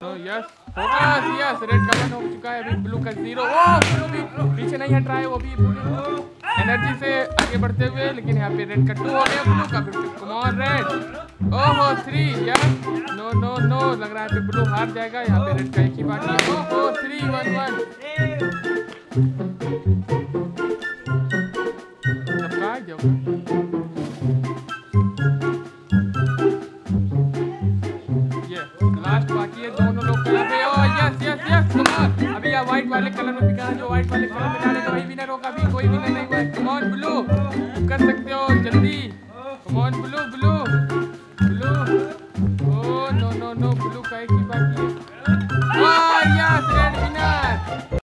Yes focus yes red का one हो चुका है, अभी ब्लू का ज़ीरो ओ पीछे नहीं हट रहा है वो भी एनर्जी से आगे बढ़ते हुए, लेकिन यहाँ पे रेड का टू हो गया ब्लू का फिफ्टी कम ऑन रेड ओहो three yes no no no लग रहा है पे ब्लू हार जाएगा, यहाँ पे रेड का एक ही बाकी ओहो थ्री वन वन सबका जाओ ये लास्ट व्हाइट वाले कलर में बिका जो व्हाइट वाले कलर में डाले तो वही विनर होगा भी, कोई विनर नहीं हुआ। कम ऑन ब्लू कर सकते हो, जल्दी। Come on blue blue blue oh no no no blue का एक